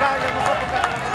Calha, não vou tocar.